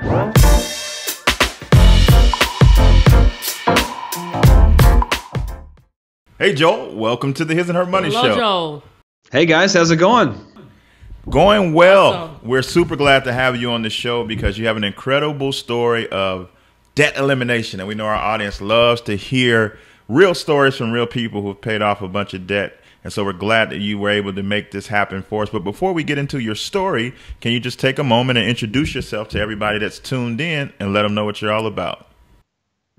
Hey, Joel, welcome to the His and Her Money Hello, Show. Joel. Hey guys, how's it going? Going well. Awesome. We're super glad to have you on the show because you have an incredible story of debt elimination. And we know our audience loves to hear real stories from real people who've paid off a bunch of debt. And so we're glad that you were able to make this happen for us. But before we get into your story, can you just take a moment and introduce yourself to everybody that's tuned in and let them know what you're all about?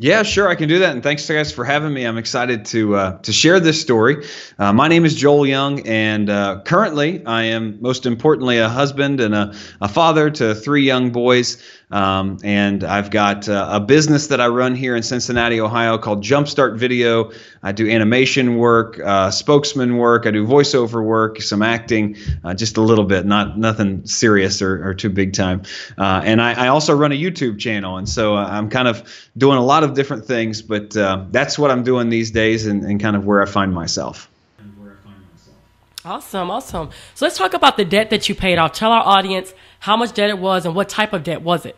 Yeah, sure, I can do that. And thanks, guys, for having me. I'm excited to uh, to share this story. Uh, my name is Joel Young, and uh, currently I am, most importantly, a husband and a, a father to three young boys. Um, and I've got uh, a business that I run here in Cincinnati, Ohio, called Jumpstart Video. I do animation work, uh, spokesman work. I do voiceover work, some acting, uh, just a little bit, not nothing serious or, or too big time. Uh, and I, I also run a YouTube channel, and so uh, I'm kind of doing a lot of different things. But uh, that's what I'm doing these days, and, and kind of where I find myself. Awesome, awesome. So let's talk about the debt that you paid off. Tell our audience how much debt it was and what type of debt was it.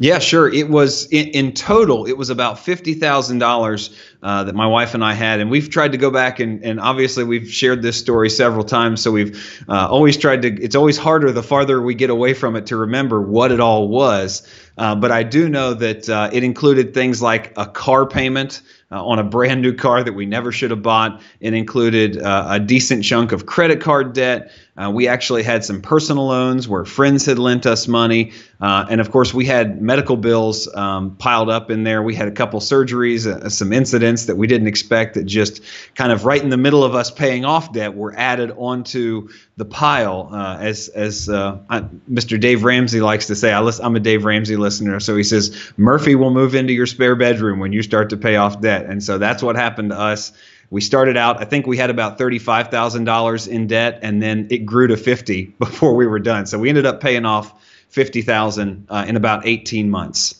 Yeah, sure. It was in, in total, it was about fifty thousand uh, dollars that my wife and I had, and we've tried to go back and, and obviously we've shared this story several times. So we've uh, always tried to. It's always harder the farther we get away from it to remember what it all was. Uh, but I do know that uh, it included things like a car payment. Uh, on a brand new car that we never should have bought. It included uh, a decent chunk of credit card debt. Uh, we actually had some personal loans where friends had lent us money. Uh, and of course, we had medical bills um, piled up in there. We had a couple surgeries, uh, some incidents that we didn't expect that just kind of right in the middle of us paying off debt were added onto the pile. Uh, as as I, Mr. Dave Ramsey likes to say, I listen, I'm a Dave Ramsey listener. So he says, Murphy will move into your spare bedroom when you start to pay off debt. And so that's what happened to us. We started out, I think we had about $35,000 in debt, and then it grew to 50 before we were done. So we ended up paying off 50,000 uh, in about 18 months.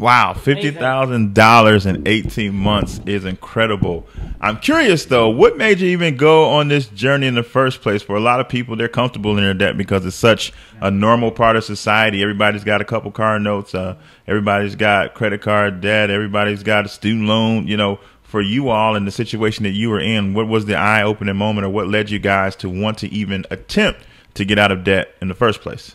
Wow, fifty thousand dollars in eighteen months is incredible. I'm curious though, what made you even go on this journey in the first place? For a lot of people, they're comfortable in their debt because it's such a normal part of society. Everybody's got a couple car notes. Uh, everybody's got credit card debt. Everybody's got a student loan. You know, for you all in the situation that you were in, what was the eye-opening moment, or what led you guys to want to even attempt to get out of debt in the first place?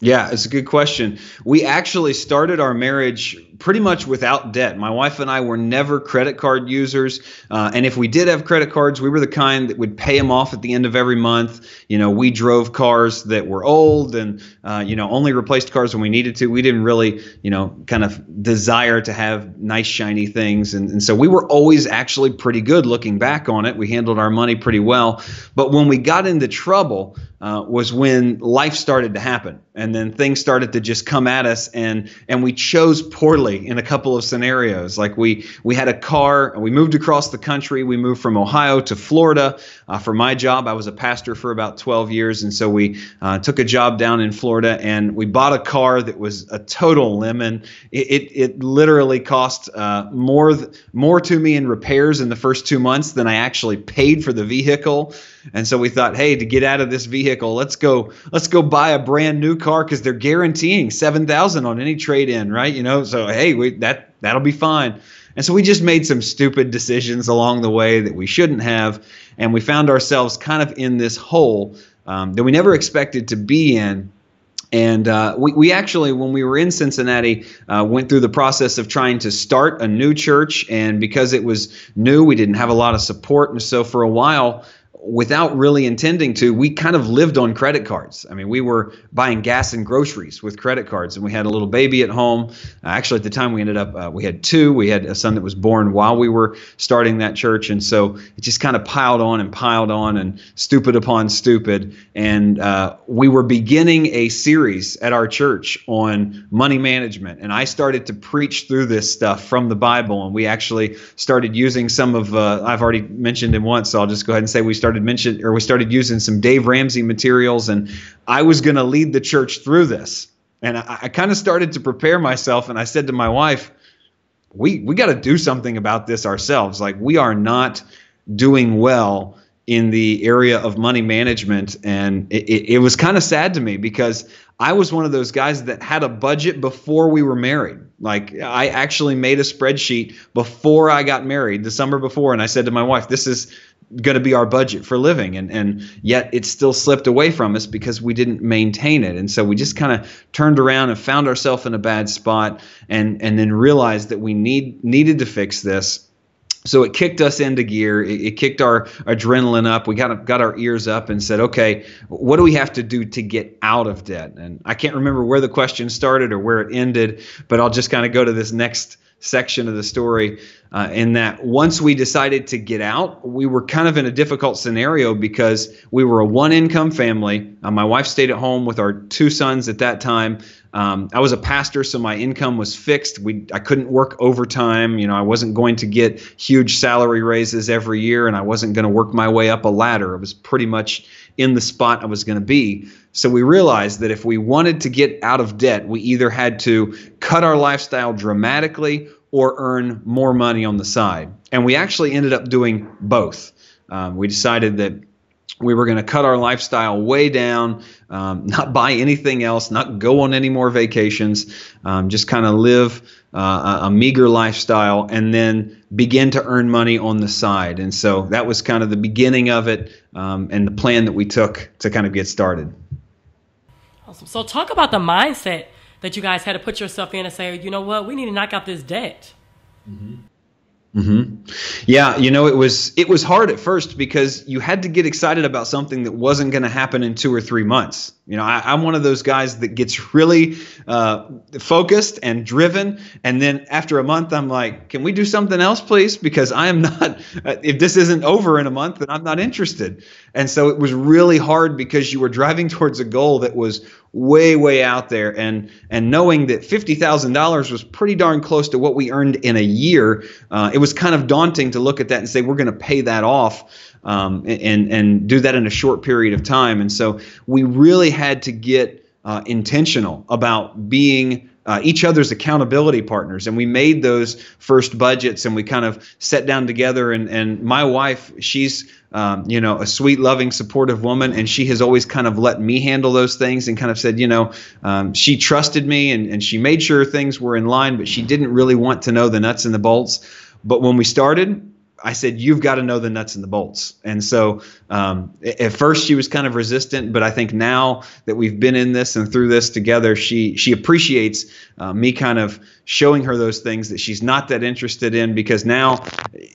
Yeah, it's a good question. We actually started our marriage pretty much without debt. My wife and I were never credit card users. Uh, and if we did have credit cards, we were the kind that would pay them off at the end of every month. You know, we drove cars that were old and, uh, you know, only replaced cars when we needed to. We didn't really, you know, kind of desire to have nice, shiny things. And, and so we were always actually pretty good looking back on it. We handled our money pretty well. But when we got into trouble, uh, was when life started to happen and then things started to just come at us and and we chose poorly in a couple of scenarios. Like we we had a car we moved across the country. We moved from ohio to florida. Uh, for my job i was a pastor for about 12 years and so we uh, took a job down in florida and we bought a car that was a total lemon. It, it, it literally cost uh, more th- more to me in repairs in the first two months than i actually paid for the vehicle and so we thought, hey, to get out of this vehicle, let's go, let's go buy a brand new car because they're guaranteeing seven thousand on any trade in, right? You know, so hey, we, that that'll be fine. And so we just made some stupid decisions along the way that we shouldn't have, and we found ourselves kind of in this hole um, that we never expected to be in. And uh, we, we actually, when we were in Cincinnati, uh, went through the process of trying to start a new church. And because it was new, we didn't have a lot of support. And so for a while, without really intending to, we kind of lived on credit cards. I mean, we were buying gas and groceries with credit cards, and we had a little baby at home. Uh, actually, at the time, we ended up uh, we had two. We had a son that was born while we were starting that church, and so it just kind of piled on and piled on, and stupid upon stupid. And uh, we were beginning a series at our church on money management, and I started to preach through this stuff from the Bible, and we actually started using some of uh, I've already mentioned him once, so I'll just go ahead and say we started started mention or we started using some Dave Ramsey materials, and I was going to lead the church through this. And I, I kind of started to prepare myself, and I said to my wife, "We we got to do something about this ourselves. Like we are not doing well." in the area of money management. And it, it, it was kind of sad to me because I was one of those guys that had a budget before we were married. Like I actually made a spreadsheet before I got married, the summer before, and I said to my wife, "This is going to be our budget for living." And and yet it still slipped away from us because we didn't maintain it. And so we just kind of turned around and found ourselves in a bad spot, and and then realized that we need needed to fix this so it kicked us into gear. It, it, kicked our adrenaline up. We got got our ears up and said, "Okay, what do we have to do to get out of debt?" And I can't remember where the question started or where it ended, but I'll just kind of go to this next section of the story. Uh, in that once we decided to get out, we were kind of in a difficult scenario because we were a one income family. Uh, my wife stayed at home with our two sons at that time. Um, I was a pastor, so my income was fixed. We I couldn't work overtime. You know, I wasn't going to get huge salary raises every year, and I wasn't going to work my way up a ladder. It was pretty much in the spot I was going to be. So we realized that if we wanted to get out of debt, we either had to cut our lifestyle dramatically or earn more money on the side. And we actually ended up doing both. Um, we decided that we were going to cut our lifestyle way down, um, not buy anything else, not go on any more vacations, um, just kind of live uh, a meager lifestyle, and then begin to earn money on the side. And so that was kind of the beginning of it um, and the plan that we took to kind of get started. Awesome. So, talk about the mindset that you guys had to put yourself in and say, you know what, we need to knock out this debt. Mm-hmm. Mm-hmm. Yeah, you know, it was it was hard at first because you had to get excited about something that wasn't going to happen in two or three months. You know, I, am one of those guys that gets really uh, focused and driven, and then after a month, I'm like, "Can we do something else, please?" Because I am not. If this isn't over in a month, then I'm not interested. And so it was really hard because you were driving towards a goal that was way way out there. And and knowing that $50,000 was pretty darn close to what we earned in a year uh, it was kind of daunting to look at that and say we're going to pay that off um, and and do that in a short period of time. And so we really had to get uh, intentional about being uh, each other's accountability partners. And we made those first budgets and we kind of sat down together. And, and my wife, she's um, you know, a sweet, loving, supportive woman, and she has always kind of let me handle those things and kind of said, you know, um, she trusted me and, and she made sure things were in line, but she didn't really want to know the nuts and the bolts. But when we started, I said, you've got to know the nuts and the bolts. And so um, at first she was kind of resistant, but I think now that we've been in this and through this together, she she appreciates uh, me kind of showing her those things that she's not that interested in because now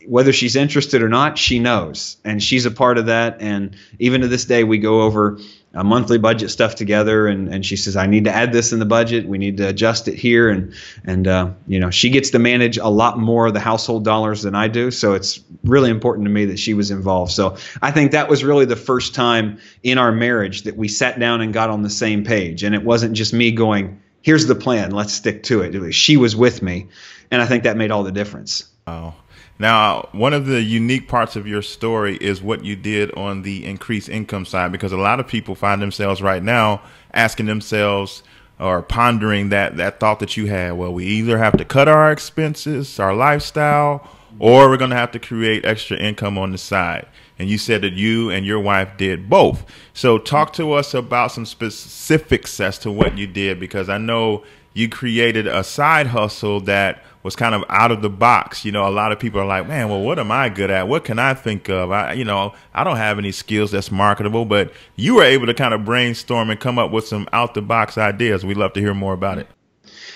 whether she's interested or not, she knows and she's a part of that. And even to this day, we go over a monthly budget stuff together and, and she says i need to add this in the budget. We need to adjust it here. And and uh, you know she gets to manage a lot more of the household dollars than i do. So it's really important to me that she was involved. So i think that was really the first time in our marriage that we sat down and got on the same page. And it wasn't just me going here's the plan. Let's stick to it. She was with me. And i think that made all the difference. Oh now, one of the unique parts of your story is what you did on the increased income side, because a lot of people find themselves right now asking themselves or pondering that, that thought that you had. Well, we either have to cut our expenses, our lifestyle, or we're going to have to create extra income on the side. And you said that you and your wife did both. So, talk to us about some specifics as to what you did, because I know you created a side hustle that was kind of out of the box. You know, a lot of people are like, man, well, what am I good at? What can I think of? I, you know, I don't have any skills that's marketable, but you were able to kind of brainstorm and come up with some out the box ideas. We'd love to hear more about it.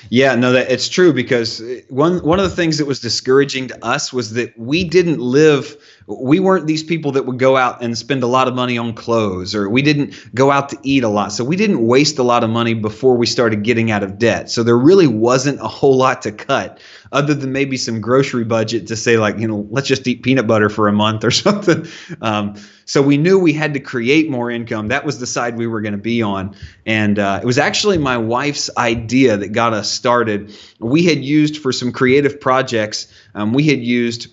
Yeah, no, that it's true because one one of the things that was discouraging to us was that we didn't live we weren't these people that would go out and spend a lot of money on clothes or we didn't go out to eat a lot. So we didn't waste a lot of money before we started getting out of debt. So there really wasn't a whole lot to cut other than maybe some grocery budget to say like, you know, let's just eat peanut butter for a month or something. Um, so we knew we had to create more income. That was the side we were going to be on. And uh, it was actually my wife's idea that got us started. We had used for some creative projects, um, we had used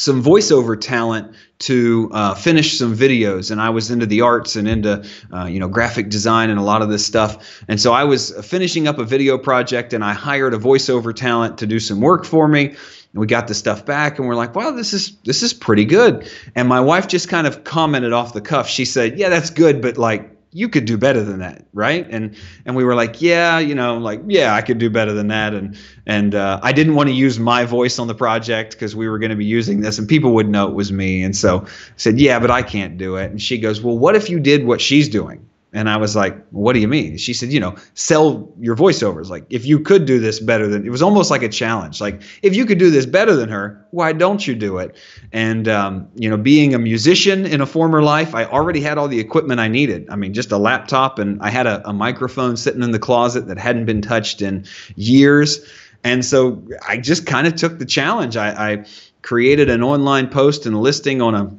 some voiceover talent to uh, finish some videos and i was into the arts and into uh, you know graphic design and a lot of this stuff and so i was finishing up a video project and i hired a voiceover talent to do some work for me And we got the stuff back and we're like, wow, this is this is pretty good. And my wife just kind of commented off the cuff. She said, yeah, that's good, but like you could do better than that, right? And and we were like, yeah, you know, like yeah, I could do better than that. And and uh, I didn't want to use my voice on the project because we were going to be using this, and people would know it was me. And so I said, yeah, but I can't do it. And she goes, well, what if you did what she's doing? And I was like, what do you mean? She said, you know, sell your voiceovers. Like, if you could do this better than, it was almost like a challenge. Like, if you could do this better than her, why don't you do it? And, um, you know, being a musician in a former life, I already had all the equipment I needed. I mean, just a laptop, and I had a, a microphone sitting in the closet that hadn't been touched in years. And so I just kind of took the challenge. I, I created an online post and listing on a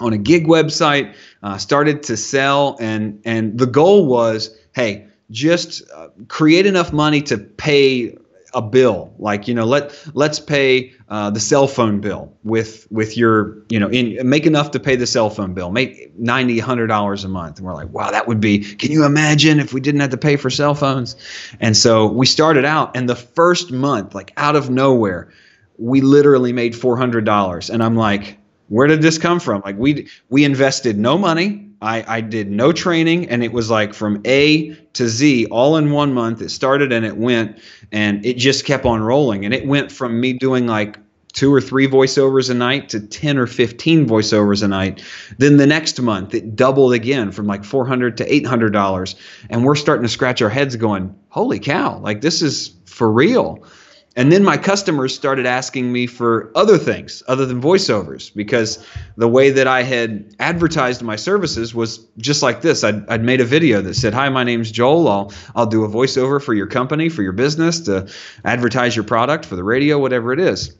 on a gig website, uh, started to sell, and and the goal was, hey, just uh, create enough money to pay a bill. Like you know let let's pay uh, the cell phone bill with with your you know in make enough to pay the cell phone bill. Make 90 100 dollars a month. And we're like wow that would be can you imagine if we didn't have to pay for cell phones? And so we started out and the first month like out of nowhere we literally made $400 and i'm like where did this come from? Like we we invested no money. I, I did no training and it was like from A to Z all in one month. It started and it went and it just kept on rolling. And it went from me doing like two or three voiceovers a night to 10 or 15 voiceovers a night. Then the next month it doubled again from like 400 to $800. And we're starting to scratch our heads going, holy cow, like this is for real. And then my customers started asking me for other things other than voiceovers because the way that I had advertised my services was just like this. I'd, I'd made a video that said, Hi, my name's Joel. I'll, I'll do a voiceover for your company, for your business, to advertise your product, for the radio, whatever it is.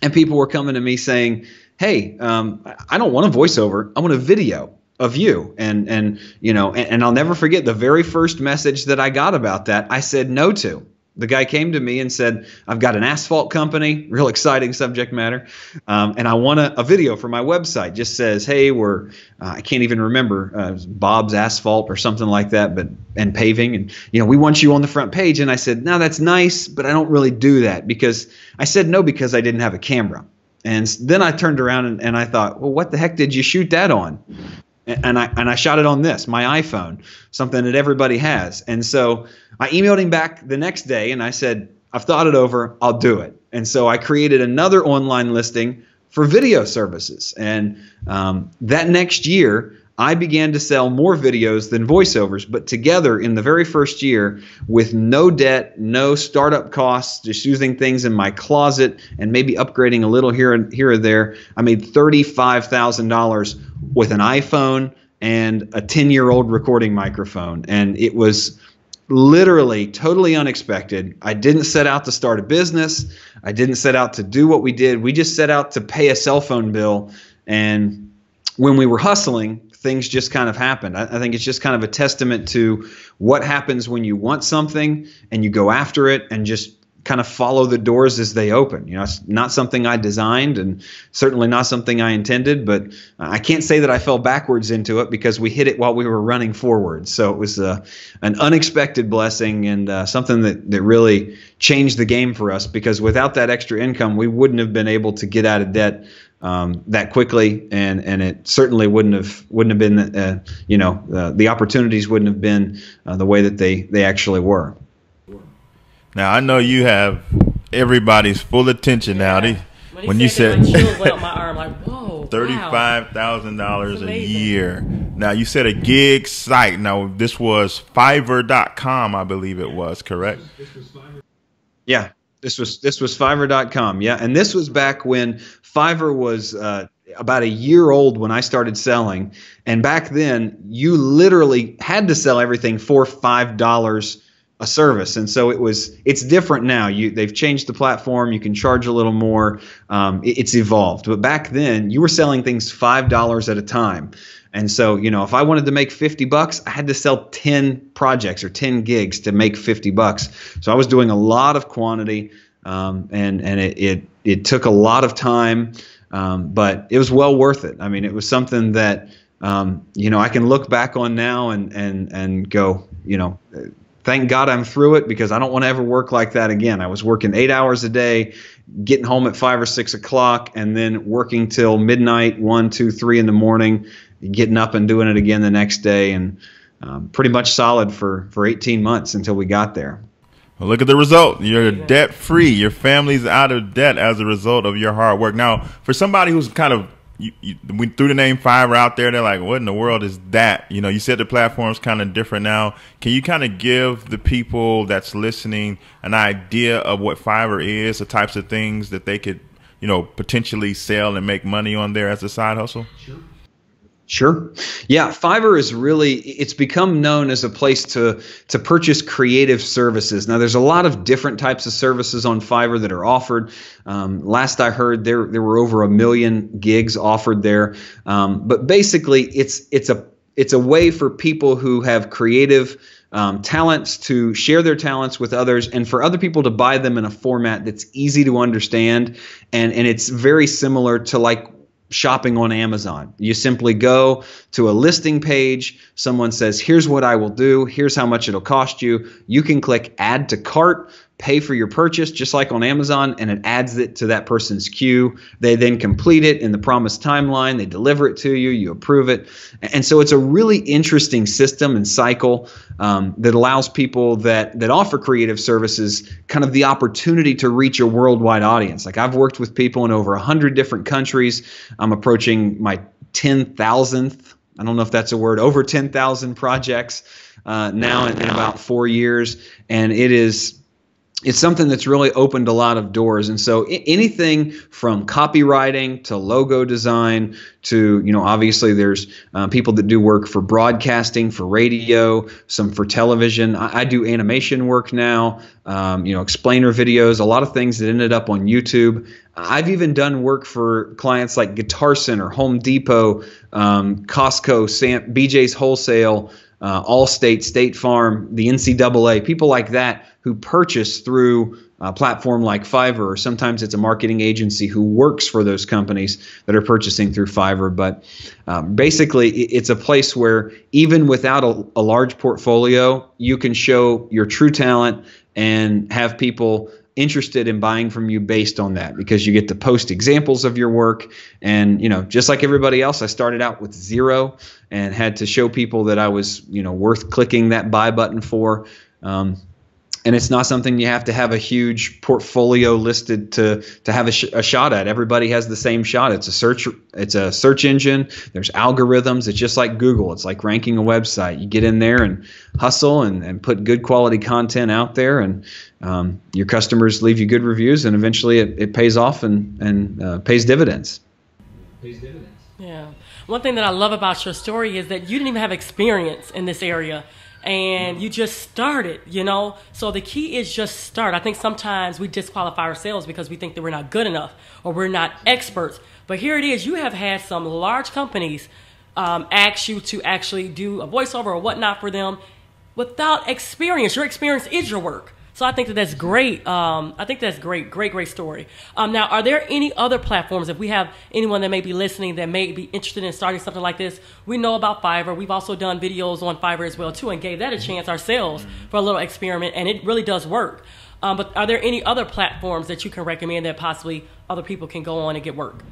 And people were coming to me saying, Hey, um, I don't want a voiceover, I want a video of you and and you know and, and I'll never forget the very first message that I got about that I said no to the guy came to me and said, I've got an asphalt company, real exciting subject matter, um, and I want a, a, video for my website. Just says, hey, we're, uh, I can't even remember, uh, Bob's Asphalt or something like that, but, and paving. And, you know, we want you on the front page. And I said, no, that's nice, but I don't really do that because I said no because I didn't have a camera. And then I turned around and, and I thought, well, what the heck did you shoot that on? And I and I shot it on this my iPhone, something that everybody has. And so I emailed him back the next day and I said, I've thought it over, I'll do it. And so I created another online listing for video services. And um, that next year, I began to sell more videos than voiceovers, but together in the very first year, with no debt, no startup costs, just using things in my closet and maybe upgrading a little here and here or there, I made thirty-five thousand dollars with an iPhone and a ten-year-old recording microphone, and it was literally totally unexpected. I didn't set out to start a business. I didn't set out to do what we did. We just set out to pay a cell phone bill and when we were hustling, things just kind of happened. I, I, think it's just kind of a testament to what happens when you want something and you go after it and just kind of follow the doors as they open. You know, it's not something I designed and certainly not something I intended, but I can't say that I fell backwards into it because we hit it while we were running forward. So it was uh, an unexpected blessing and uh, something that, that really changed the game for us because without that extra income, we wouldn't have been able to get out of debt um, that quickly, and and it certainly wouldn't have wouldn't have been uh, you know uh, the opportunities wouldn't have been uh, the way that they they actually were. Now I know you have everybody's full attention yeah. now. when, when you said thirty-five thousand dollars a year. Now you said a gig site. Now this was Fiverr.com, I believe it was correct. Yeah, this was this was Fiverr.com, yeah, and this was back when Fiverr was uh, about a year old when I started selling, and back then you literally had to sell everything for five dollars a service, and so it was. It's different now. You they've changed the platform. You can charge a little more. Um, it, it's evolved, but back then you were selling things five dollars at a time. And so, you know, if I wanted to make 50 bucks, I had to sell 10 projects or 10 gigs to make 50 bucks. So I was doing a lot of quantity, um, and and it, it it took a lot of time, um, but it was well worth it. I mean, it was something that um, you know I can look back on now and and and go, you know, thank God I'm through it because I don't want to ever work like that again. I was working eight hours a day, getting home at five or six o'clock, and then working till midnight, one, two, three in the morning, getting up and doing it again the next day, and um, pretty much solid for for 18 months until we got there. Well, look at the result. You're debt free. Your family's out of debt as a result of your hard work. Now, for somebody who's kind of you, you, we threw the name Fiverr out there. They're like, what in the world is that? You know, you said the platform's kind of different now. Can you kind of give the people that's listening an idea of what Fiverr is, the types of things that they could, you know, potentially sell and make money on there as a side hustle? Sure. Sure. Yeah, Fiverr is really it's become known as a place to to purchase creative services. Now there's a lot of different types of services on Fiverr that are offered. Um, last I heard there there were over a million gigs offered there. Um, but basically it's it's a it's a way for people who have creative um, talents to share their talents with others and for other people to buy them in a format that's easy to understand and and it's very similar to like shopping on Amazon. You simply go to a listing page, someone says, Here's what I will do, here's how much it'll cost you. You can click add to cart, pay for your purchase, just like on Amazon, and it adds it to that person's queue. They then complete it in the promised timeline, they deliver it to you, you approve it. And so it's a really interesting system and cycle um, that allows people that, that offer creative services kind of the opportunity to reach a worldwide audience. Like I've worked with people in over 100 different countries. I'm approaching my 10,000th I don't know if that's a word, over 10,000 projects uh, now in, in, about four years. And it is it's something that's really opened a lot of doors. And so anything from copywriting to logo design to you know obviously there's uh, people that do work for broadcasting for radio some for television. I, I do animation work now um, you know explainer videos a lot of things that ended up on youtube. I've even done work for clients like guitar center home depot um, costco Sam, bj's wholesale uh, Allstate, State Farm, the NCAA, people like that who purchase through a platform like Fiverr, or sometimes it's a marketing agency who works for those companies that are purchasing through Fiverr. But um, basically, it's a place where even without a, a large portfolio, you can show your true talent and have people interested in buying from you based on that because you get to post examples of your work and you know just like everybody else i started out with zero and had to show people that i was you know worth clicking that buy button for um, and it's not something you have to have a huge portfolio listed to to have a, sh- a, shot at. Everybody has the same shot. It's a search it's a search engine. There's algorithms. It's just like Google. It's like ranking a website. You get in there and hustle and, and put good quality content out there, and um, your customers leave you good reviews, and eventually it, it pays off and and uh, pays dividends. Pays dividends. Yeah. One thing that I love about your story is that you didn't even have experience in this area and you just started, you know? So the key is just start. I think sometimes we disqualify ourselves because we think that we're not good enough or we're not experts. But here it is, you have had some large companies um, ask you to actually do a voiceover or whatnot for them without experience. Your experience is your work. So I think that that's great. Um, I think that's great, great, great story. Um, now, are there any other platforms? If we have anyone that may be listening that may be interested in starting something like this, we know about Fiverr. We've also done videos on Fiverr as well too, and gave that a chance ourselves for a little experiment, and it really does work. Um, but are there any other platforms that you can recommend that possibly other people can go on and get work?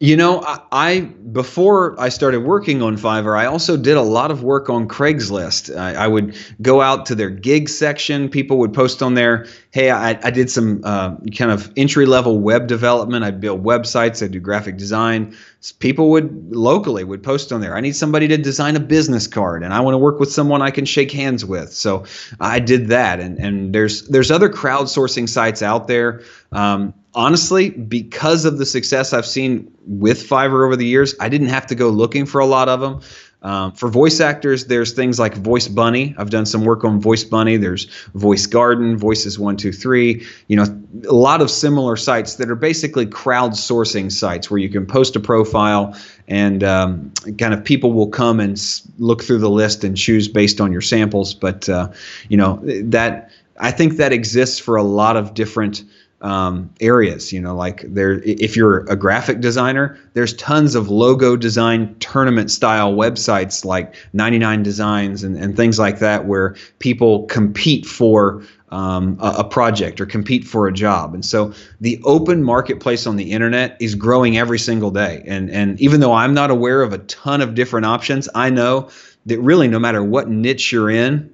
You know, I, I, before I started working on Fiverr, I also did a lot of work on Craigslist. I, I would go out to their gig section. People would post on there, "Hey, I, I did some uh, kind of entry level web development. I build websites. I do graphic design." People would locally would post on there. I need somebody to design a business card, and I want to work with someone I can shake hands with. So I did that. And and there's there's other crowdsourcing sites out there. Um, honestly, because of the success I've seen with Fiverr over the years, I didn't have to go looking for a lot of them. Um, for voice actors, there's things like Voice Bunny. I've done some work on Voice Bunny. There's Voice Garden, Voices One Two Three. You know, a lot of similar sites that are basically crowdsourcing sites where you can post a profile and um, kind of people will come and look through the list and choose based on your samples. But uh, you know that I think that exists for a lot of different um, areas. You know, like there, if you're a graphic designer, there's tons of logo design tournament style websites like 99 Designs and, and things like that, where people compete for um, a, a, project or compete for a job. And so the open marketplace on the internet is growing every single day. And and even though I'm not aware of a ton of different options, I know that really no matter what niche you're in,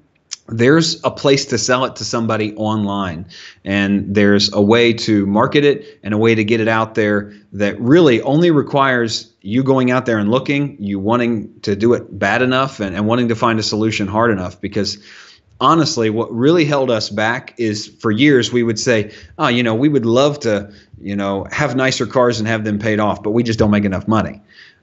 there's a place to sell it to somebody online and there's a way to market it and a way to get it out there that really only requires you going out there and looking you wanting to do it bad enough and, and wanting to find a solution hard enough. Because honestly what really held us back is for years we would say oh you know we would love to you know have nicer cars and have them paid off but we just don't make enough money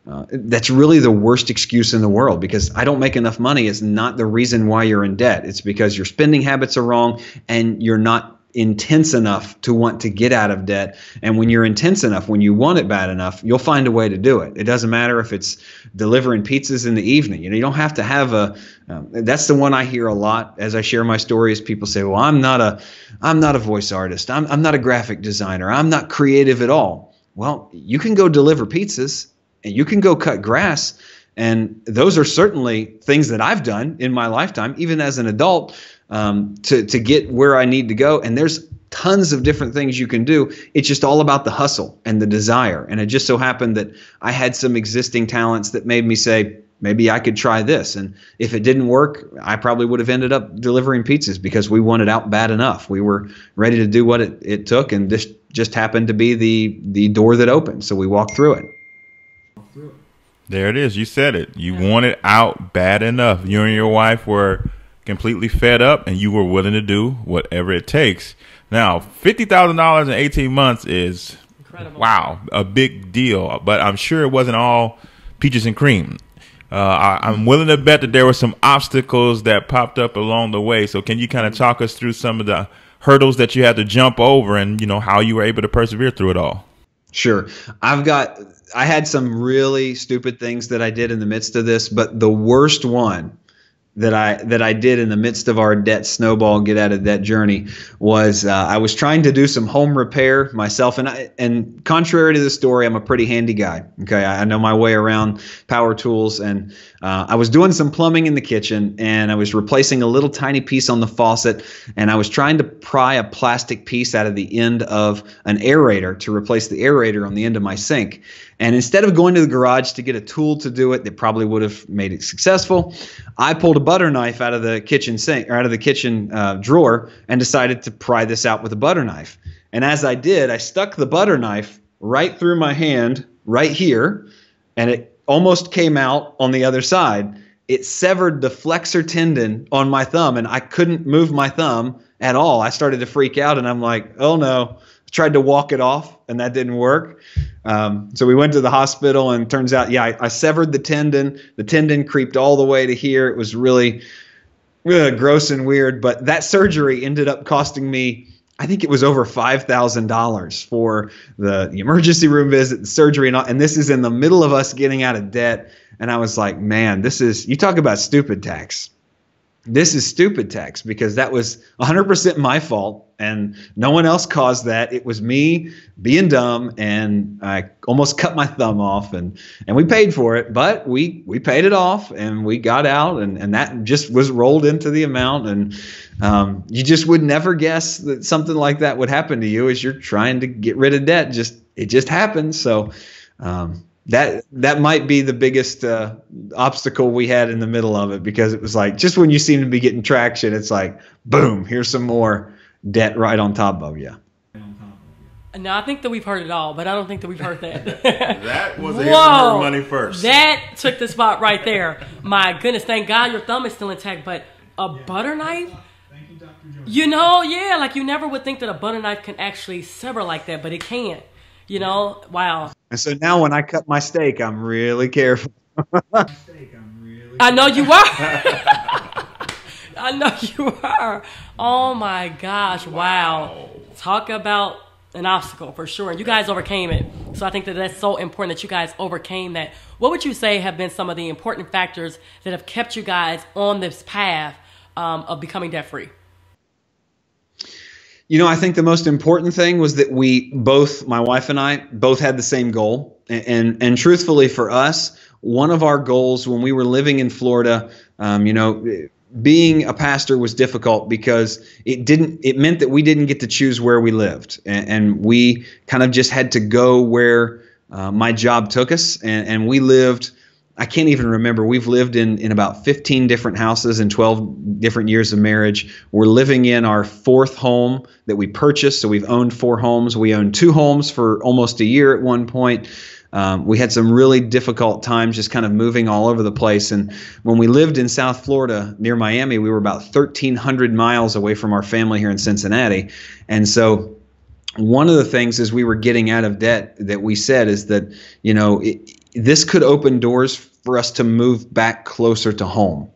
uh, that's really the worst excuse in the world because I don't make enough money is not the reason why you're in debt. It's because your spending habits are wrong and you're not intense enough to want to get out of debt. And when you're intense enough, when you want it bad enough, you'll find a way to do it. It doesn't matter if it's delivering pizzas in the evening. You know, you don't have to have a. Um, that's the one I hear a lot as I share my stories. People say, "Well, I'm not a, I'm not a voice artist. I'm, I'm not a graphic designer. I'm not creative at all." Well, you can go deliver pizzas and you can go cut grass. And those are certainly things that I've done in my lifetime, even as an adult, um, to, to get where I need to go. And there's tons of different things you can do. It's just all about the hustle and the desire. And it just so happened that I had some existing talents that made me say, maybe I could try this. And if it didn't work, I probably would have ended up delivering pizzas because we wanted out bad enough. We were ready to do what it, it took, and this just happened to be the the door that opened. So we walked through it. There it is. You said it. You yeah. wanted out bad enough. You and your wife were completely fed up, and you were willing to do whatever it takes. Now, fifty thousand dollars in eighteen months is Incredible. wow, a big deal. But I'm sure it wasn't all peaches and cream. Uh, I, am willing to bet that there were some obstacles that popped up along the way. So, can you kind of talk us through some of the hurdles that you had to jump over, and you know how you were able to persevere through it all? Sure, I've got I had some really stupid things that I did in the midst of this, but the worst one that I that I did in the midst of our debt snowball get out of debt journey was uh, I was trying to do some home repair myself. And I, and contrary to the story I'm a pretty handy guy. Okay. I, I know my way around power tools and uh, I was doing some plumbing in the kitchen and I was replacing a little tiny piece on the faucet and I was trying to pry a plastic piece out of the end of an aerator to replace the aerator on the end of my sink and instead of going to the garage to get a tool to do it that probably would have made it successful, I pulled a butter knife out of the kitchen sink or out of the kitchen uh, drawer and decided to pry this out with a butter knife. And as I did, I stuck the butter knife right through my hand, right here, and it almost came out on the other side. It severed the flexor tendon on my thumb, and I couldn't move my thumb at all. I started to freak out, and I'm like, oh no tried to walk it off, and that didn't work. Um, so we went to the hospital, and turns out, yeah, I, I, severed the tendon. The tendon creeped all the way to here. It was really gross and weird. But that surgery ended up costing me. I think it was over five thousand dollars for the, the emergency room visit, the surgery, and all, and this is in the middle of us getting out of debt. And I was like, man, this is you talk about stupid tax this is stupid tax because that was 100% my fault and no one else caused that. It was me being dumb and i almost cut my thumb off and and we paid for it but we we paid it off and we got out and and that just was rolled into the amount. And um, you just would never guess that something like that would happen to you as you're trying to get rid of debt. Just it just happens so um, that that might be the biggest uh, obstacle we had in the middle of it because it was like just when you seem to be getting traction, it's like boom, here's some more debt right on top of you. No, I think that we've heard it all, but I don't think that we've heard that. that was Whoa, money first. That took the spot right there. My goodness, thank God your thumb is still intact, but a yeah. butter knife? You, you know, yeah, like you never would think that a butter knife can actually sever like that, but it can. You know, wow. And so now when I cut my steak, I'm really careful. I know you are. I know you are. Oh my gosh! Wow. Talk about an obstacle for sure. And you guys overcame it. So I think that that's so important that you guys overcame that. What would you say have been some of the important factors that have kept you guys on this path um, of becoming debt free? You know, I think the most important thing was that we both, my wife and I, both had the same goal. And and, and truthfully, for us, one of our goals when we were living in Florida, um, you know, being a pastor was difficult because it didn't it meant that we didn't get to choose where we lived and, and we kind of just had to go where uh, my job took us and, and we lived i can't even remember. We've lived in, in about 15 different houses in 12 different years of marriage. We're living in our fourth home that we purchased. So we've owned four homes. We owned two homes for almost a year at one point. Um, we had some really difficult times just kind of moving all over the place. And when we lived in South Florida near Miami, we were about 1,300 miles away from our family here in Cincinnati. And so one of the things as we were getting out of debt that we said is that, you know, it, this could open doors for us to move back closer to home.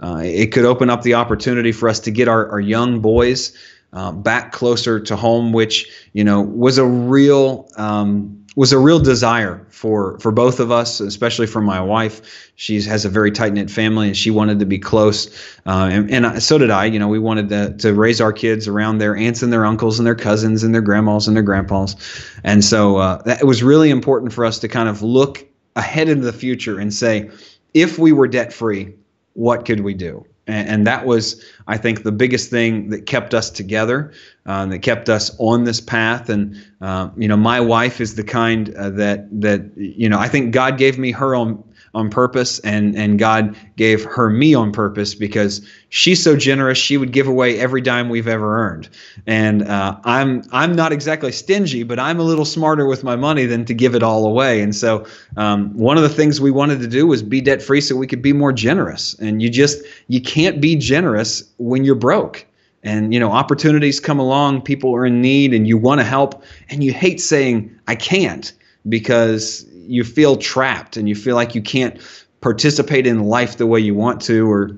Uh, it could open up the opportunity for us to get our, our young boys uh, back closer to home, which you know was a real um, was a real desire for for both of us, especially for my wife. She has a very tight knit family, and she wanted to be close, uh, and, and, so did I. You know, we wanted to, to raise our kids around their aunts and their uncles and their cousins and their grandmas and their grandpas, and so uh, that, it was really important for us to kind of look ahead into the future and say, if we were debt free, what could we do? And, and, that was, I think, the biggest thing that kept us together, uh, that kept us on this path. And uh, you know, my wife is the kind uh, that that you know, I think God gave me her on on purpose and and God gave her me on purpose because she's so generous she would give away every dime we've ever earned. And uh, I'm I'm not exactly stingy but I'm a little smarter with my money than to give it all away. And so um, one of the things we wanted to do was be debt free so we could be more generous. And you just you can't be generous when you're broke. And you know opportunities come along people are in need and you want to help. And you hate saying i can't because you feel trapped and you feel like you can't participate in life the way you want to or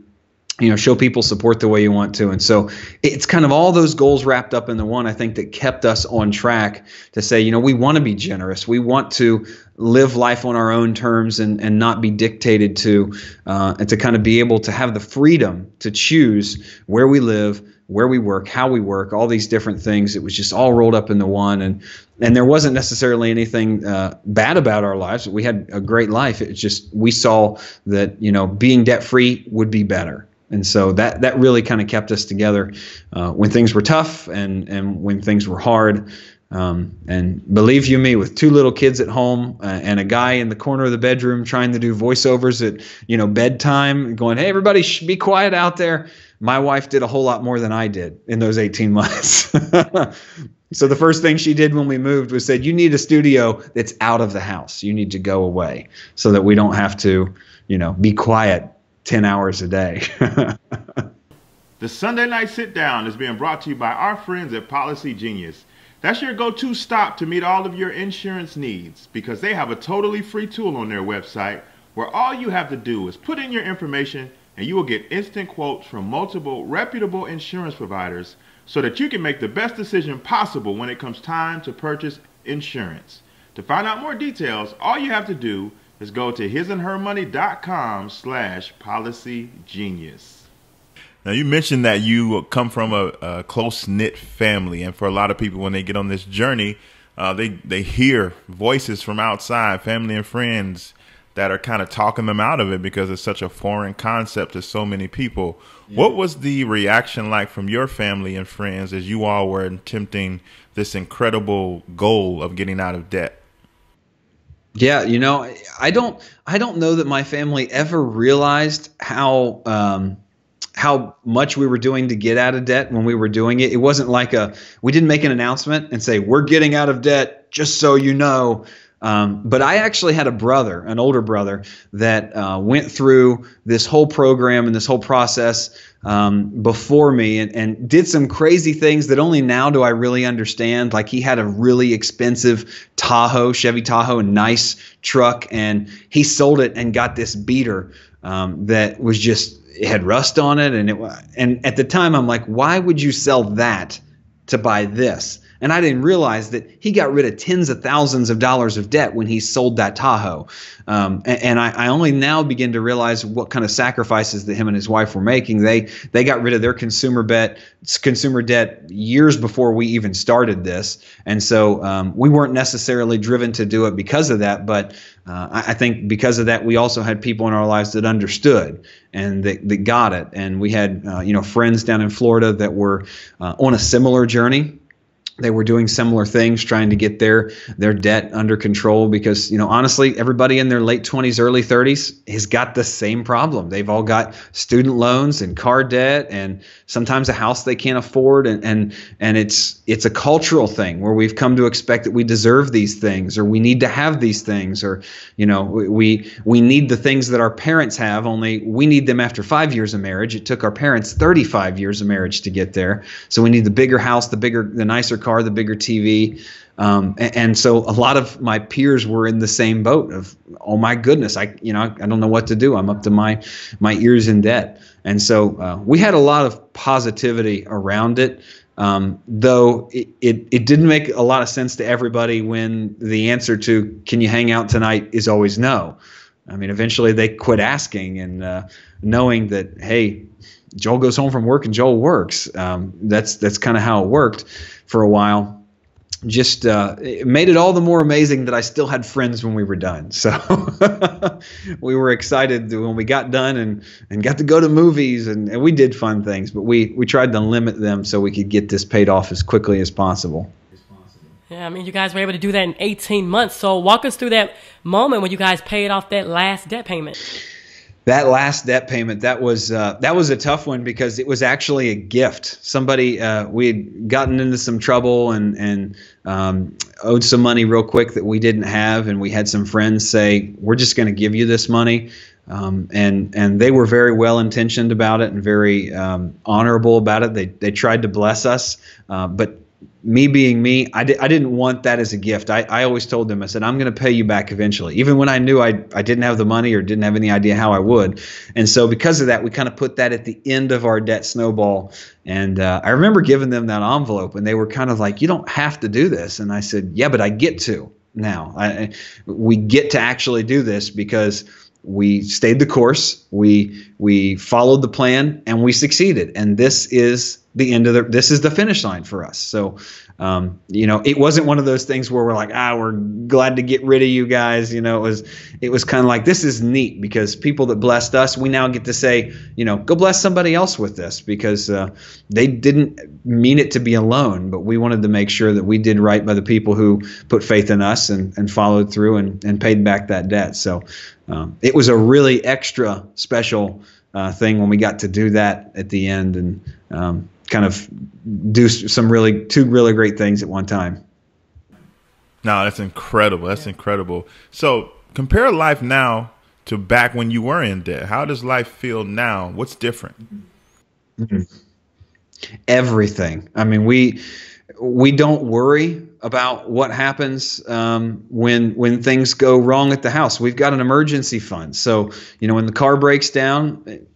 you know show people support the way you want to. And so it's kind of all those goals wrapped up in the one i think that kept us on track to say you know we want to be generous. We want to live life on our own terms and, and not be dictated to uh, and to kind of be able to have the freedom to choose where we live where we work, how we work, all these different things. It was just all rolled up into one, and and there wasn't necessarily anything uh, bad about our lives. We had a great life. It's just we saw that you know being debt free would be better, and so that that really kind of kept us together uh, when things were tough and and when things were hard. Um, and believe you me, with two little kids at home uh, and a guy in the corner of the bedroom trying to do voiceovers at you know bedtime, going, "Hey, everybody, sh- be quiet out there." My wife did a whole lot more than I did in those 18 months. so the first thing she did when we moved was said, "You need a studio that's out of the house. You need to go away so that we don't have to, you know, be quiet 10 hours a day." the Sunday night sit down is being brought to you by our friends at Policy Genius. That's your go to stop to meet all of your insurance needs because they have a totally free tool on their website where all you have to do is put in your information and you will get instant quotes from multiple reputable insurance providers so that you can make the best decision possible when it comes time to purchase insurance. To find out more details, all you have to do is go to hisandhermoney.com slash policygenius. Now, you mentioned that you come from a, a close knit family, and for a lot of people, when they get on this journey, uh, they they hear voices from outside, family and friends that are kind of talking them out of it because it's such a foreign concept to so many people. Yeah. What was the reaction like from your family and friends as you all were attempting this incredible goal of getting out of debt? Yeah, you know, I don't, I don't know that my family ever realized how um, how much we were doing to get out of debt when we were doing it. It wasn't like a we didn't make an announcement and say we're getting out of debt just so you know. Um, but I actually had a brother, an older brother, that uh, went through this whole program and this whole process um, before me and, and did some crazy things that only now do I really understand. Like he had a really expensive Tahoe, Chevy Tahoe, nice truck, and he sold it and got this beater um, that was just it had rust on it, and it and at the time I'm like, why would you sell that to buy this? And I didn't realize that he got rid of tens of thousands of dollars of debt when he sold that Tahoe. Um, and, and I, I, only now begin to realize what kind of sacrifices that him and his wife were making. They they got rid of their consumer debt, consumer debt years before we even started this, and so um, we weren't necessarily driven to do it because of that. But uh, I, I, think because of that, we also had people in our lives that understood and that, that got it. And we had uh, you know friends down in Florida that were uh, on a similar journey they were doing similar things trying to get their their debt under control because you know honestly everybody in their late 20s early 30s has got the same problem. They've all got student loans and car debt and sometimes a house they can't afford and and and it's it's a cultural thing where we've come to expect that we deserve these things or we need to have these things or you know we we need the things that our parents have only we need them after 5 years of marriage. It took our parents 35 years of marriage to get there. So we need the bigger house the bigger the nicer car, the bigger TV. Um, and, and, so a lot of my peers were in the same boat of, oh my goodness, I you know I don't know what to do. I'm up to my my ears in debt. And so uh, we had a lot of positivity around it. Um, though it, it, it didn't make a lot of sense to everybody when the answer to can you hang out tonight is always no. I mean, eventually they quit asking and uh, knowing that, hey, Joel goes home from work and Joel works. Um, that's that's kind of how it worked for a while. Just uh, it made it all the more amazing that I still had friends when we were done. So we were excited when we got done and, and got to go to movies and, and we did fun things, but we, we tried to limit them so we could get this paid off as quickly as possible. Yeah, I mean, you guys were able to do that in 18 months. So walk us through that moment when you guys paid off that last debt payment that last debt payment that was uh, that was a tough one because it was actually a gift. Somebody uh, we had gotten into some trouble and and um, owed some money real quick that we didn't have, and we had some friends say, "We're just going to give you this money." Um, and and they were very well intentioned about it and very um, honorable about it. They they tried to bless us, uh, but me being me, I, di- I didn't want that as a gift. I, I always told them, I said, I'm going to pay you back eventually, even when I knew I, I didn't have the money or didn't have any idea how I would. And so, because of that, we kind of put that at the end of our debt snowball. And uh, I remember giving them that envelope, and they were kind of like, You don't have to do this. And I said, Yeah, but I get to now. I, we get to actually do this because we stayed the course we we followed the plan and we succeeded. And this is the end of the this is the finish line for us. So um, you know it wasn't one of those things where we're like ah we're glad to get rid of you guys. You know it was it was kind of like this is neat because people that blessed us we now get to say you know go bless somebody else with this because uh, they didn't mean it to be alone but we wanted to make sure that we did right by the people who put faith in us and, and followed through and, and paid back that debt. So um, it was a really extra special uh, thing when we got to do that at the end and um, kind of do some really two really great things at one time. No, that's incredible. That's yeah. incredible. So compare life now to back when you were in debt. How does life feel now? What's different? Mm-hmm. Everything. I mean, we we don't worry about what happens um, when when things go wrong at the house. We've got an emergency fund, so you know when the car breaks down,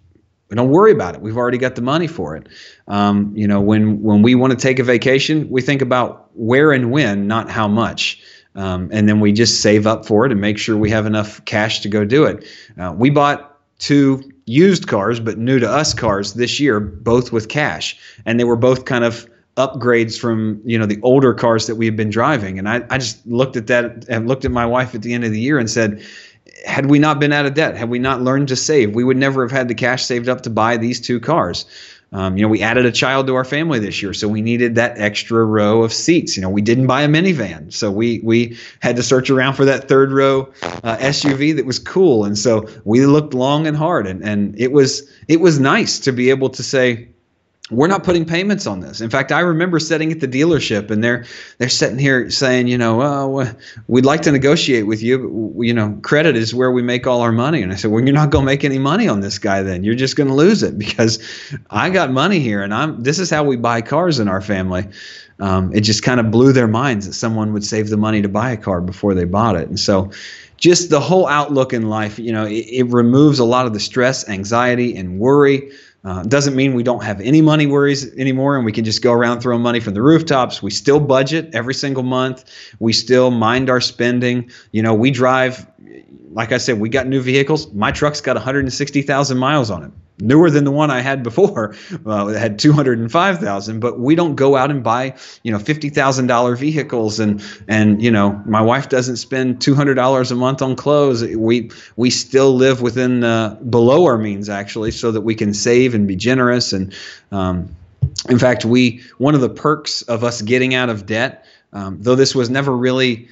we don't worry about it. We've already got the money for it. Um, you know, when when we want to take a vacation, we think about where and when, not how much. Um, and then we just save up for it and make sure we have enough cash to go do it. Uh, we bought two used cars, but new to us cars this year, both with cash, and they were both kind of upgrades from you know the older cars that we had been driving. And I, I just looked at that and looked at my wife at the end of the year and said, had we not been out of debt, had we not learned to save, we would never have had the cash saved up to buy these two cars. Um, you know, we added a child to our family this year, so we needed that extra row of seats. You know, we didn't buy a minivan, so we we had to search around for that third row uh, SUV that was cool, and so we looked long and hard, and and it was it was nice to be able to say, we're not putting payments on this. In fact, I remember sitting at the dealership and they're they're sitting here saying, you know, oh, we'd like to negotiate with you, but you know, credit is where we make all our money. And I said, well, you're not going to make any money on this guy then. You're just going to lose it because I got money here and I'm this is how we buy cars in our family. Um, it just kind of blew their minds that someone would save the money to buy a car before they bought it. And so just the whole outlook in life, you know, it, it removes a lot of the stress, anxiety, and worry Uh, doesn't mean we don't have any money worries anymore and we can just go around throwing money from the rooftops. We still budget every single month. We still mind our spending. You know, we drive, like I said, we got new vehicles. My truck's got 160,000 miles on it newer than the one I had before. Uh, it had 205,000, but we don't go out and buy, you know, $50,000 vehicles and and you know, my wife doesn't spend $200 a month on clothes. We we still live within uh, below our means actually so that we can save and be generous and um, in fact, we one of the perks of us getting out of debt, um, though this was never really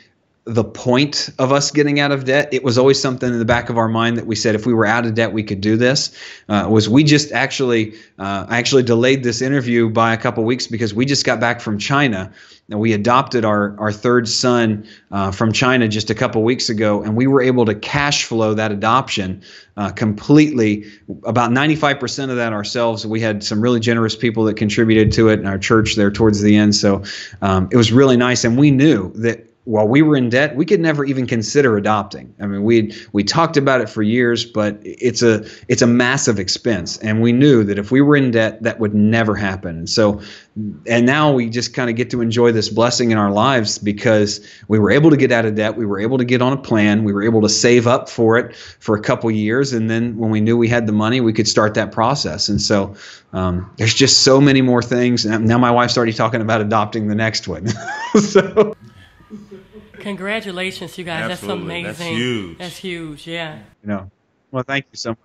the point of us getting out of debt. It was always something in the back of our mind that we said if we were out of debt, we could do this. Uh, was we just actually, uh, I actually delayed this interview by a couple weeks because we just got back from China. And we adopted our, our third son uh, from China just a couple weeks ago, and we were able to cash flow that adoption uh, completely. About 95% of that ourselves. We had some really generous people that contributed to it in our church there towards the end. So um, it was really nice, and we knew that while we were in debt, we could never even consider adopting. I mean, we we talked about it for years, but it's a it's a massive expense, and we knew that if we were in debt, that would never happen. And so, and now we just kind of get to enjoy this blessing in our lives because we were able to get out of debt, we were able to get on a plan, we were able to save up for it for a couple years, and then when we knew we had the money, we could start that process. And so, um, there's just so many more things. Now my wife's already talking about adopting the next one. so. Congratulations, you guys. Absolutely. That's amazing. That's huge. That's huge. Yeah. You know. Well, thank you so much.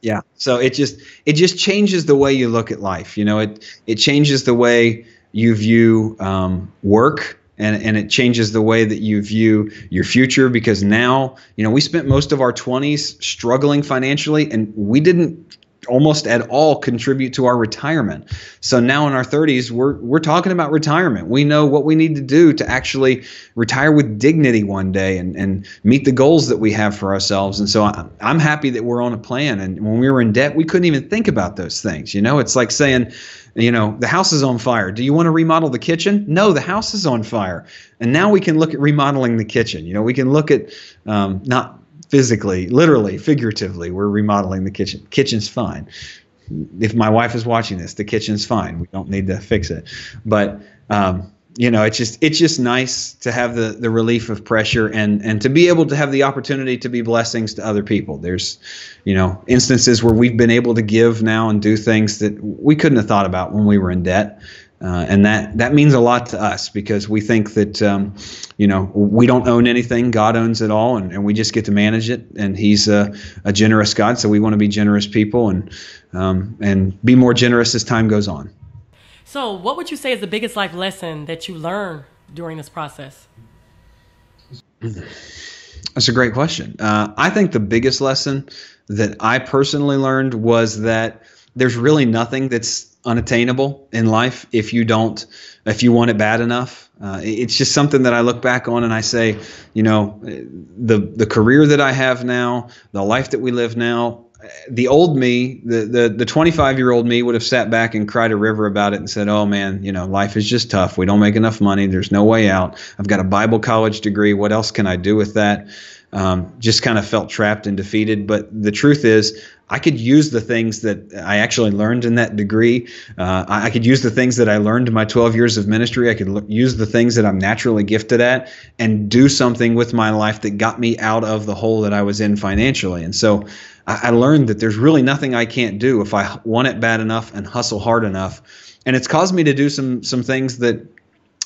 Yeah. So it just it just changes the way you look at life. You know, it it changes the way you view um, work and, and it changes the way that you view your future because now you know we spent most of our 20s struggling financially and we didn't almost at all contribute to our retirement. So now in our 30s, we're we're talking about retirement. We know what we need to do to actually retire with dignity one day and, and meet the goals that we have for ourselves. And so I, I'm happy that we're on a plan. And when we were in debt, we couldn't even think about those things. You know, it's like saying, you know, the house is on fire. Do you want to remodel the kitchen? No, the house is on fire. And now we can look at remodeling the kitchen. You know, we can look at um, not physically, literally, figuratively, we're remodeling the kitchen. Kitchen's fine. If my wife is watching this, the kitchen's fine. We don't need to fix it. But um, you know, it's just it's just nice to have the the relief of pressure and and to be able to have the opportunity to be blessings to other people. There's, you know, instances where we've been able to give now and do things that we couldn't have thought about when we were in debt. Uh, and that that means a lot to us because we think that um, you know we don't own anything. God owns it all and, and we just get to manage it. And he's a, a generous god so we want to be generous people and um, and be more generous as time goes on. So what would you say is the biggest life lesson that you learned during this process? That's a great question. Uh, i think the biggest lesson that i personally learned was that there's really nothing that's unattainable in life if you don't if you want it bad enough. Uh, it's just something that i look back on and i say you know the the career that i have now the life that we live now the old me the the, the 25 year old me would have sat back and cried a river about it and said oh man you know life is just tough. We don't make enough money. There's no way out. I've got a bible college degree. What else can i do with that um, just kind of felt trapped and defeated. But the truth is, I could use the things that I actually learned in that degree. Uh, I, could use the things that I learned in my 12 years of ministry. I could l- use the things that I'm naturally gifted at and do something with my life that got me out of the hole that I was in financially. And so I, I learned that there's really nothing I can't do if I want it bad enough and hustle hard enough. And it's caused me to do some some things that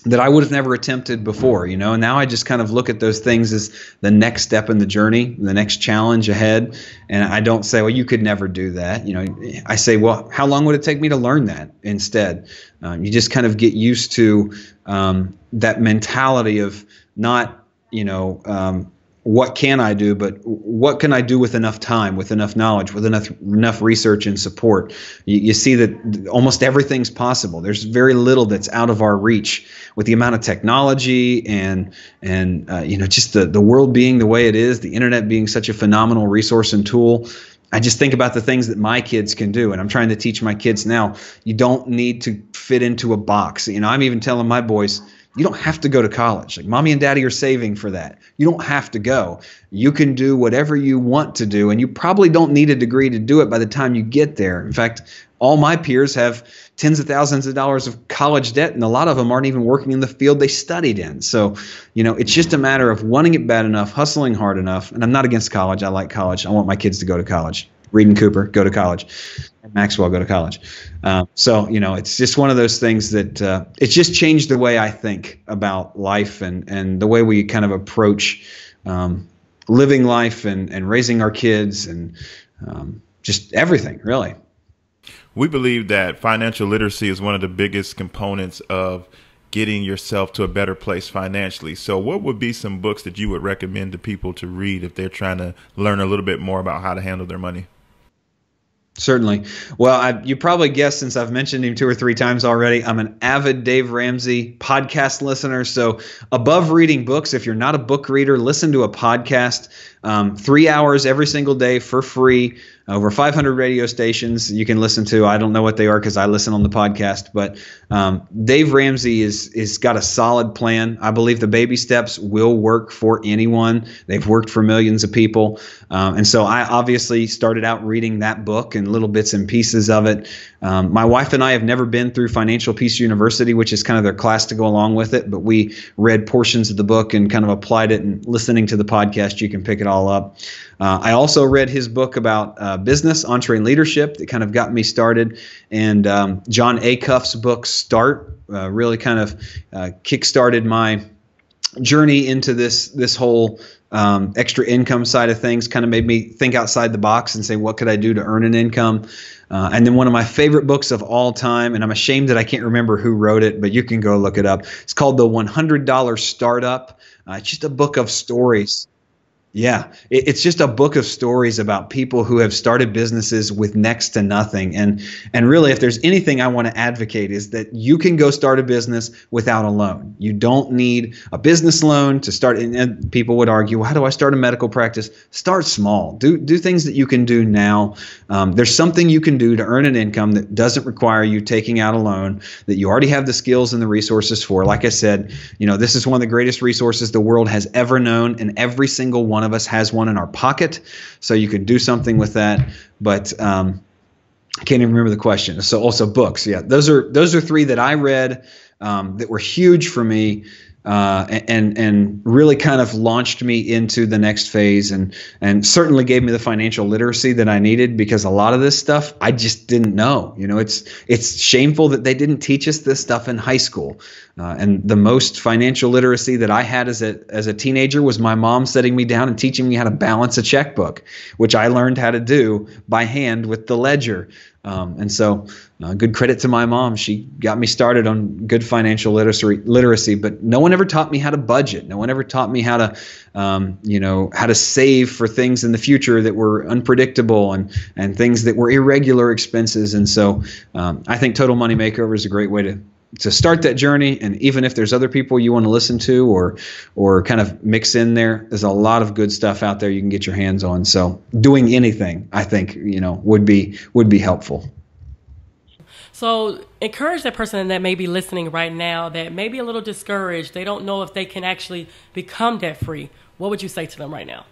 that I would have never attempted before, you know. And now I just kind of look at those things as the next step in the journey, the next challenge ahead. And I don't say, well, you could never do that. You know, I say, well, how long would it take me to learn that instead? Um, you just kind of get used to um, that mentality of not, you know, um, what can I do, but what can I do with enough time, with enough knowledge, with enough enough research and support? You, you, see that almost everything's possible. There's very little that's out of our reach with the amount of technology and and uh, you know just the the world being the way it is, the internet being such a phenomenal resource and tool. I just think about the things that my kids can do, and I'm trying to teach my kids now. You don't need to fit into a box. You know, I'm even telling my boys You don't have to go to college. Like mommy and daddy are saving for that. You don't have to go. You can do whatever you want to do, and you probably don't need a degree to do it by the time you get there. In fact, all my peers have tens of thousands of dollars of college debt, and a lot of them aren't even working in the field they studied in. So, you know, it's just a matter of wanting it bad enough, hustling hard enough. And I'm not against college. I like college. I want my kids to go to college. Reed and Cooper, go to college. And Maxwell, go to college. Uh, so, you know, it's just one of those things that uh, it's just changed the way I think about life and, and the way we kind of approach um, living life and, and raising our kids and um, just everything, really. We believe that financial literacy is one of the biggest components of getting yourself to a better place financially. So, what would be some books that you would recommend to people to read if they're trying to learn a little bit more about how to handle their money? Certainly. Well, I, you probably guessed since I've mentioned him two or three times already, I'm an avid Dave Ramsey podcast listener. So, above reading books, if you're not a book reader, listen to a podcast um, three hours every single day for free over 500 radio stations you can listen to. I don't know what they are because I listen on the podcast, but um, Dave Ramsey is is got a solid plan. I believe the baby steps will work for anyone. They've worked for millions of people, um, and so I obviously started out reading that book and little bits and pieces of it. Um, my wife and I have never been through Financial Peace University, which is kind of their class to go along with it, but we read portions of the book and kind of applied it. And listening to the podcast, you can pick it all up. Uh, I also read his book about uh, business, EntreLeadership that kind of got me started. And um, Jon Acuff's book, Start, uh, really kind of uh, kickstarted my journey into this this whole um, extra income side of things kind of made me think outside the box and say what could i do to earn an income? Uh, and then one of my favorite books of all time and i'm ashamed that i can't remember who wrote it but you can go look it up. It's called the $100 startup. Uh, it's just a book of stories yeah, it's just a book of stories about people who have started businesses with next to nothing. And and really, if there's anything I want to advocate is that you can go start a business without a loan. You don't need a business loan to start. And people would argue, well, how do I start a medical practice? Start small. Do do things that you can do now. Um, there's something you can do to earn an income that doesn't require you taking out a loan. That you already have the skills and the resources for. Like I said, you know, this is one of the greatest resources the world has ever known, and every single one of us has one in our pocket, so you could do something with that. But um, I can't even remember the question. So also books, yeah, those are those are three that I read um, that were huge for me uh, and and really kind of launched me into the next phase and and certainly gave me the financial literacy that I needed because a lot of this stuff I just didn't know. You know, it's it's shameful that they didn't teach us this stuff in high school. Uh, and the most financial literacy that I had as a as a teenager was my mom setting me down and teaching me how to balance a checkbook, which I learned how to do by hand with the ledger. Um, and so, uh, good credit to my mom. She got me started on good financial literacy. Literacy, but no one ever taught me how to budget. No one ever taught me how to, um, you know, how to save for things in the future that were unpredictable and and things that were irregular expenses. And so, um, I think Total Money Makeover is a great way to to start that journey. And even if there's other people you want to listen to or or kind of mix in there there's a lot of good stuff out there you can get your hands on. So doing anything i think you know would be would be helpful. So encourage that person that may be listening right now that may be a little discouraged. They don't know if they can actually become debt free. What would you say to them right now?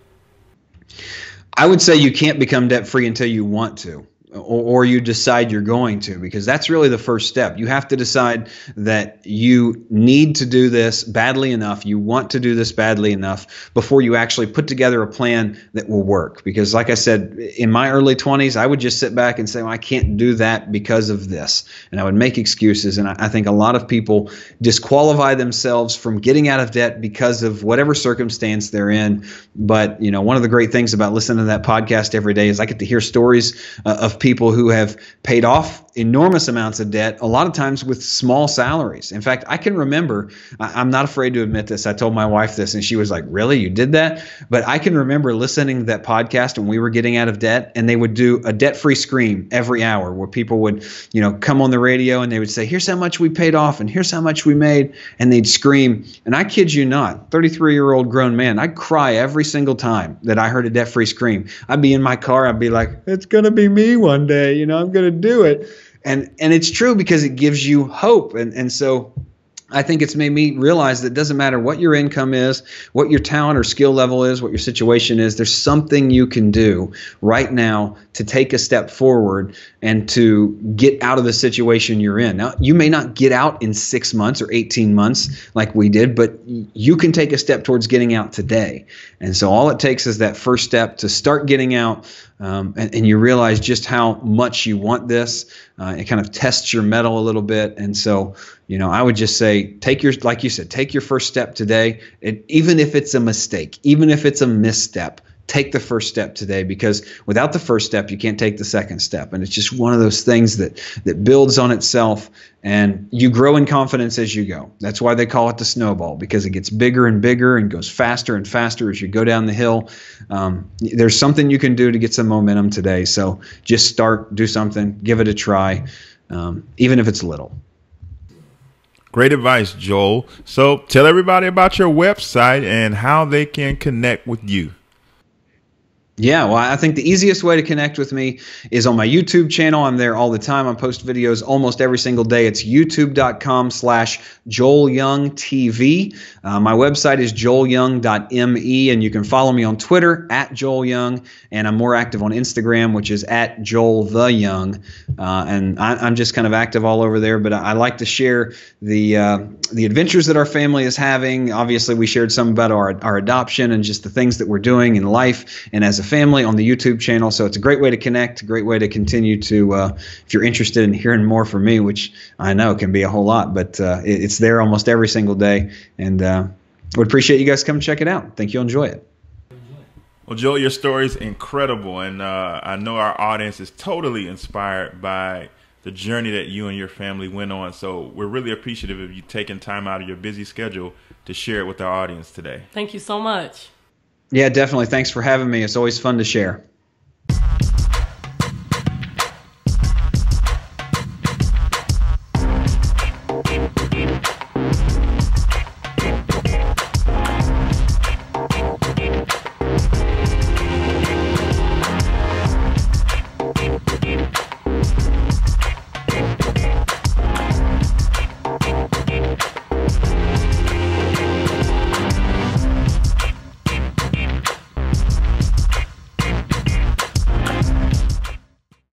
I would say you can't become debt free until you want to or, or you decide you're going to, because that's really the first step. You have to decide that you need to do this badly enough, you want to do this badly enough before you actually put together a plan that will work. Because, like I said, in my early 20s, I would just sit back and say, well, I can't do that because of this. And I would make excuses. And I, I think a lot of people disqualify themselves from getting out of debt because of whatever circumstance they're in. But, you know, one of the great things about listening to that podcast every day is I get to hear stories uh, of people people who have paid off enormous amounts of debt, a lot of times with small salaries. In fact, I can remember, I'm not afraid to admit this. I told my wife this, and she was like, Really? You did that? But I can remember listening to that podcast when we were getting out of debt, and they would do a debt free scream every hour where people would, you know, come on the radio and they would say, Here's how much we paid off, and here's how much we made. And they'd scream. And I kid you not, 33 year old grown man, I'd cry every single time that I heard a debt free scream. I'd be in my car, I'd be like, It's going to be me one one day. You know, I'm going to do it. And and it's true because it gives you hope. And and so I think it's made me realize that it doesn't matter what your income is, what your talent or skill level is, what your situation is, there's something you can do right now to take a step forward and to get out of the situation you're in. Now, you may not get out in six months or 18 months like we did, but you can take a step towards getting out today. And so all it takes is that first step to start getting out um, and, and, you realize just how much you want this. Uh, it kind of tests your mettle a little bit, and so you know I would just say take your like you said take your first step today. It, even if it's a mistake, even if it's a misstep, take the first step today because without the first step you can't take the second step. And it's just one of those things that that builds on itself and you grow in confidence as you go. That's why they call it the snowball because it gets bigger and bigger and goes faster and faster as you go down the hill. Um, there's something you can do to get some momentum today. So just start do something give it a try um, even if it's little. Great advice, Joel. So tell everybody about your website and how they can connect with you. Yeah, well, I think the easiest way to connect with me is on my YouTube channel. I'm there all the time. I post videos almost every single day. It's youtube.com slash Joel Young TV. Uh, my website is joelyoung.me, and you can follow me on Twitter at Joel Young, and I'm more active on Instagram, which is at Joel the Young. Uh, and I, am just kind of active all over there, but I, I like to share the uh, the adventures that our family is having. Obviously, we shared some about our, our adoption and just the things that we're doing in life and as a family on the YouTube channel. So it's a great way to connect, a great way to continue to, uh, if you're interested in hearing more from me, which I know can be a whole lot, but uh, it, it's there almost every single day. And uh, would appreciate you guys come check it out. Think you'll enjoy it. Well, Joel, your story is incredible, and uh, I know our audience is totally inspired by the journey that you and your family went on. So we're really appreciative of you taking time out of your busy schedule to share it with our audience today. Thank you so much. Yeah, definitely. Thanks for having me. It's always fun to share.